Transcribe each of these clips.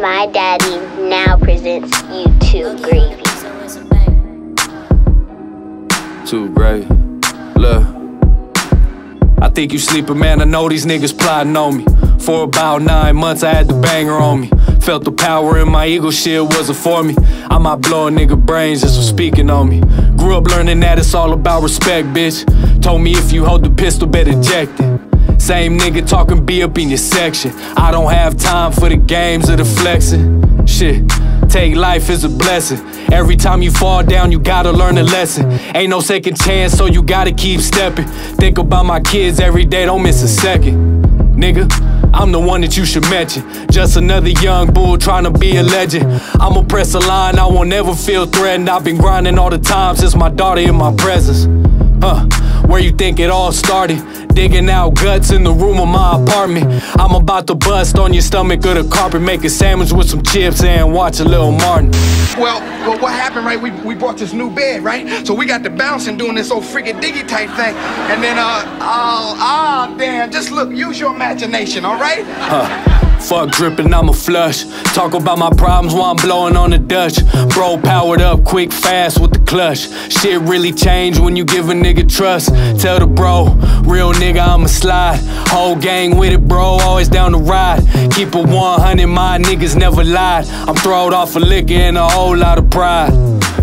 My daddy now presents YouTube Gravy. Too great. Look. I think you sleeping, man. I know these niggas plotting on me. For about nine months, I had the banger on me. Felt the power in my ego, shit wasn't for me. I might blow a nigga brains just for speaking on me. Grew up learning that it's all about respect, bitch. Told me if you hold the pistol, better eject it. Same nigga talking be up in your section. I don't have time for the games or the flexing. Shit. Take life as a blessing. Every time you fall down, you gotta learn a lesson. Ain't no second chance, so you gotta keep stepping. Think about my kids every day, don't miss a second. Nigga, I'm the one that you should mention. Just another young bull trying to be a legend. I'ma press a line, I won't ever feel threatened. I've been grinding all the time since my daughter in my presence. Huh, where you think it all started? Digging out guts in the room of my apartment. I'm about to bust on your stomach or the carpet, make a sandwich with some chips and watch a little Martin. Well, well, what happened, right? We, we bought this new bed, right? So we got the bouncing doing this old freaking diggy type thing. And then, uh, oh, ah, damn, just look, use your imagination, all right? Huh. Fuck dripping, I'm a flush. Talk about my problems while I'm blowing on the Dutch. Bro, powered up quick, fast with the clutch. Shit really changed when you give a nigga trust. Tell the bro, real nigga, I'ma slide. Whole gang with it, bro, always down the ride. Keep it 100, my niggas never lied. I'm throwed off a liquor and a whole lot of pride.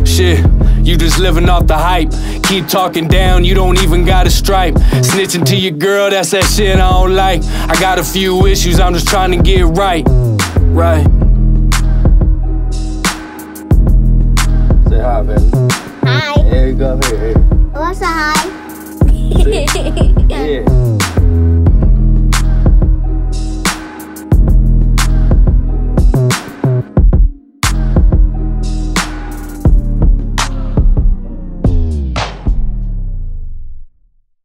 Shit. You just living off the hype. Keep talking down, you don't even got a stripe. Snitching to your girl, that's that shit I don't like. I got a few issues, I'm just trying to get right. Right. Say hi, baby. Hi. Here you go, here, here. What's a hi? Yeah.